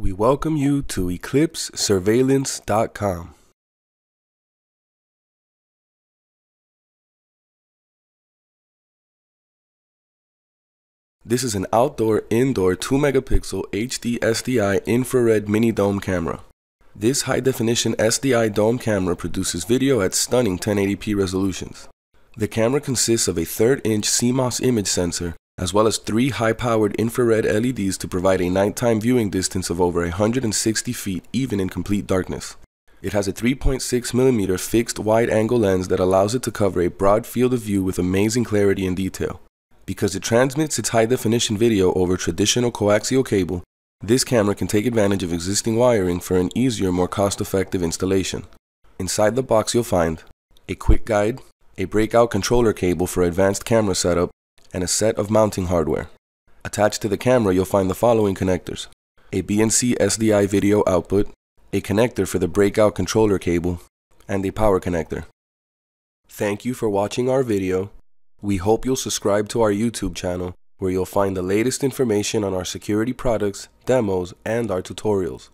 We welcome you to EclipseSurveillance.com. This is an outdoor indoor 2 megapixel HD SDI infrared mini dome camera. This high definition SDI dome camera produces video at stunning 1080p resolutions. The camera consists of a third inch CMOS image sensor as well as three high-powered infrared LEDs to provide a nighttime viewing distance of over 160 feet even in complete darkness. It has a 3.6mm fixed wide-angle lens that allows it to cover a broad field of view with amazing clarity and detail. Because it transmits its high-definition video over traditional coaxial cable, this camera can take advantage of existing wiring for an easier, more cost-effective installation. Inside the box you'll find a quick guide, a breakout controller cable for advanced camera setup, and a set of mounting hardware. Attached to the camera, you'll find the following connectors. A BNC SDI video output, a connector for the breakout controller cable, and a power connector. Thank you for watching our video. We hope you'll subscribe to our YouTube channel where you'll find the latest information on our security products, demos, and our tutorials.